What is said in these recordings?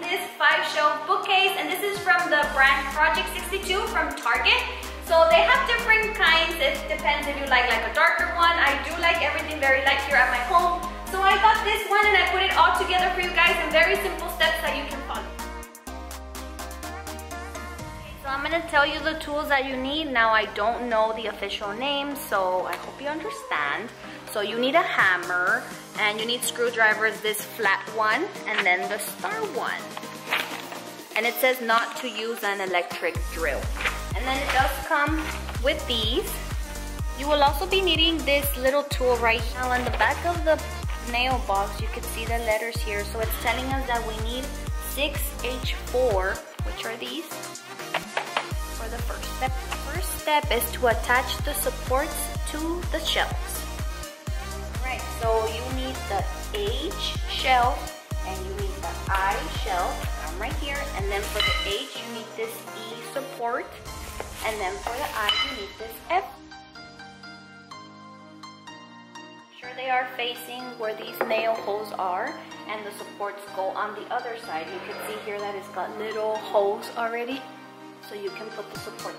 this five shelf bookcase and this is from the brand Project 62 from Target. So they have different kinds, it depends if you like like a darker one. I do like everything very light here at my home. So I got this one and I put it all together for you guys in very simple steps that you can follow. So I'm gonna tell you the tools that you need. Now I don't know the official name, so I hope you understand. So you need a hammer and you need screwdrivers, this flat one and then the star one. And it says not to use an electric drill. And then it does come with these. You will also be needing this little tool right here. Now on the back of the nail box, you can see the letters here. So it's telling us that we need 6H4, which are these the first step. First step is to attach the supports to the shelves. Right, so you need the H shelf and you need the I shelf, I'm right here, and then for the H you need this E support, and then for the I you need this F. Make Sure they are facing where these nail holes are and the supports go on the other side. You can see here that it's got little holes already so you can put the support.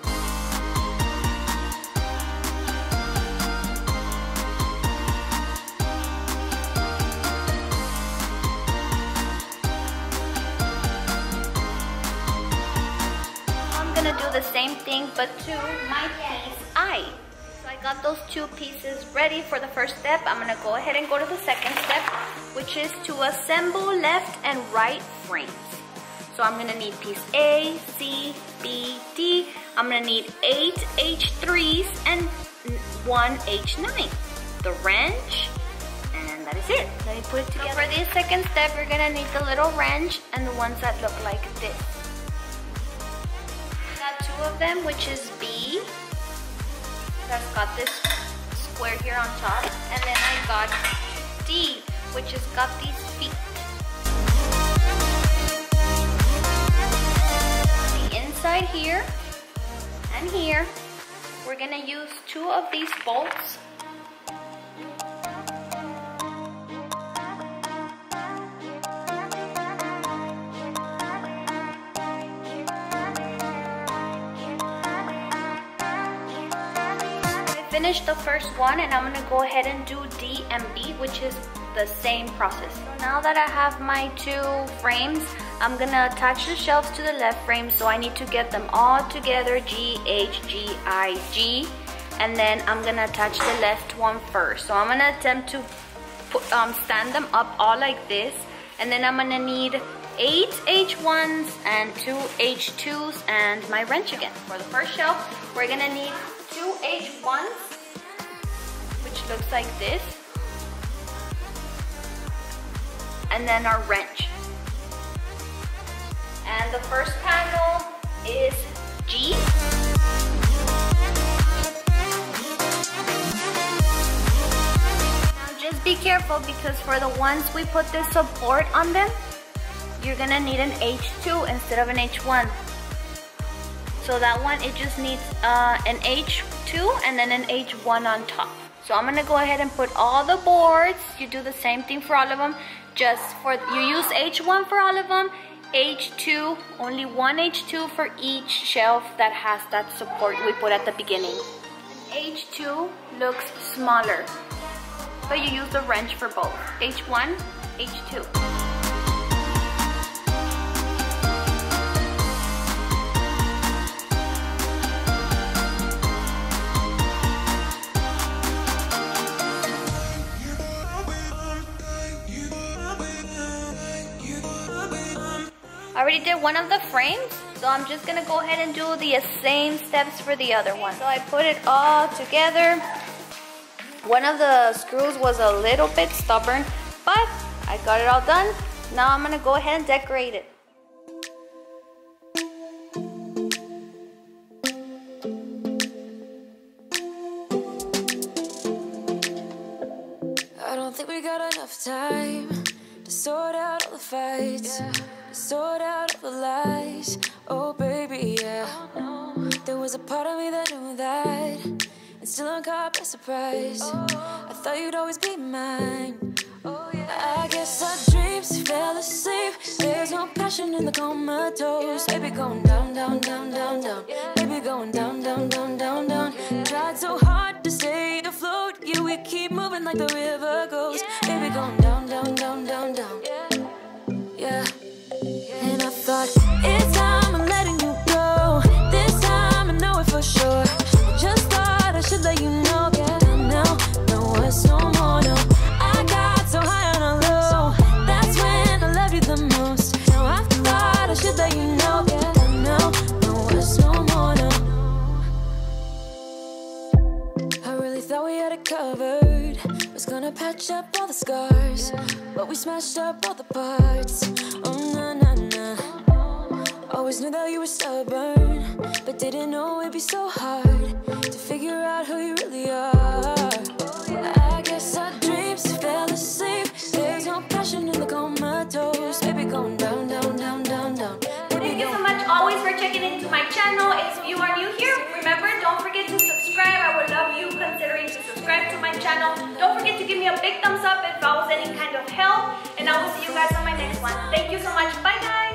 I'm gonna do the same thing but to my piece I. So I got those two pieces ready for the first step. I'm gonna go ahead and go to the second step which is to assemble left and right frames. So I'm gonna need piece A, C, B, D. I'm gonna need eight H3s and one H9. The wrench, and that is it. Let me put it together. So for this second step, we're gonna need the little wrench and the ones that look like this. Got two of them, which is B. That's got this square here on top. And then I got D, which has got these feet. And here, we're gonna use two of these bolts. I finished the first one and I'm gonna go ahead and do D and B, which is the same process. So now that I have my two frames, I'm gonna attach the shelves to the left frame, so I need to get them all together, G, H, G, I, G, and then I'm gonna attach the left one first. So I'm gonna attempt to put, um, stand them up all like this, and then I'm gonna need eight H1s and two H2s and my wrench again. For the first shelf, we're gonna need two H1s, which looks like this, and then our wrench. And the first panel is G. Now just be careful because for the ones we put this support on them, you're gonna need an H2 instead of an H1. So that one, it just needs uh, an H2 and then an H1 on top. So I'm gonna go ahead and put all the boards. You do the same thing for all of them. Just for, you use H1 for all of them H2, only one H2 for each shelf that has that support we put at the beginning. H2 looks smaller, but you use the wrench for both. H1, H2. I already did one of the frames, so I'm just gonna go ahead and do the same steps for the other one. So I put it all together. One of the screws was a little bit stubborn, but I got it all done. Now I'm gonna go ahead and decorate it. I don't think we got enough time to sort out all the fights. Yeah sort out the lies. Oh, baby, yeah. There was a part of me that knew that, and still I'm caught by surprise. I thought you'd always be mine. I guess our dreams fell asleep. There's no passion in the comatose. Baby, going down, down, down, down, down. Baby, going down, down, down, down, down. Tried so hard to stay afloat. Yeah, we keep moving like the river Gonna patch up all the scars, but we smashed up all the parts. Oh na na na. Always knew that you were stubborn, but didn't know it'd be so hard to figure out who you really are. I guess our dreams fell asleep. There's no passion in the comatose. Baby, going down, down, down, down, down. Thank you so much always for checking into my channel. If you are new here, remember, don't forget to subscribe. I would love you considering to subscribe to my channel. Big thumbs up if I was any kind of help. And I will see you guys on my next one. Thank you so much. Bye guys.